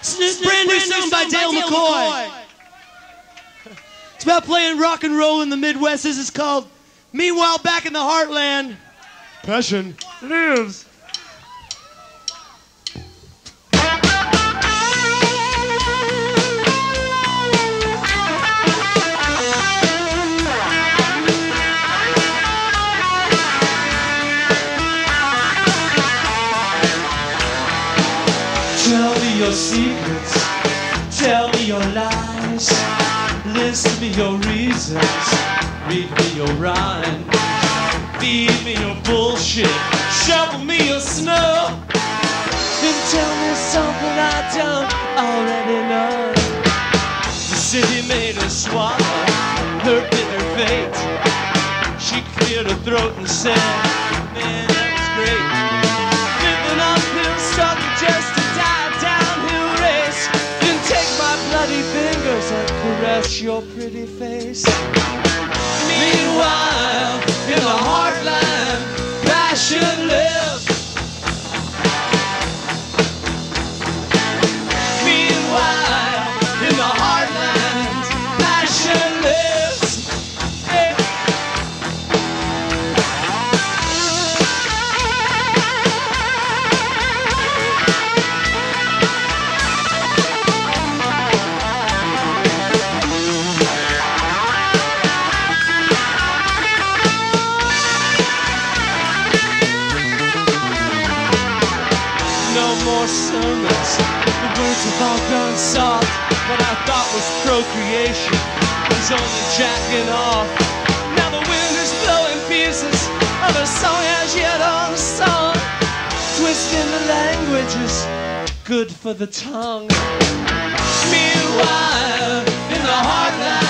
It's a brand new song by Dale McCoy. It's about playing rock and roll in the Midwest. This is called Meanwhile Back in the Heartland. Passion lives. Your secrets, tell me your lies, list me your reasons, read me your rhymes, feed me your bullshit, shovel me your snow, and tell me something I don't already know. The city made her swallow her bitter fate. She cleared her throat and said, Man, that was great. Your pretty face. No more. The words have all gone soft. What I thought was procreation is only jacking off. Now the wind is blowing pieces of a song as yet unsung. Twisting the languages, good for the tongue. Meanwhile, in the heartland.